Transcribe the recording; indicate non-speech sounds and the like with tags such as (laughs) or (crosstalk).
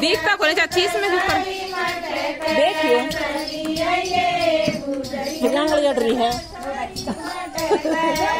देखता बोले चाची इसमें ऊपर देखियो हिलांग लग रही है। (laughs)